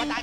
Hola,